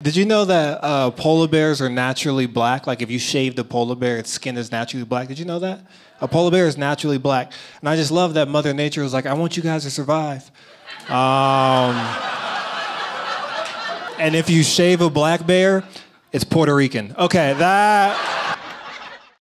Did you know that uh, polar bears are naturally black? Like if you shave the polar bear, its skin is naturally black. Did you know that? A polar bear is naturally black. And I just love that Mother Nature was like, I want you guys to survive. Um, and if you shave a black bear, it's Puerto Rican. Okay, that.